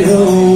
it.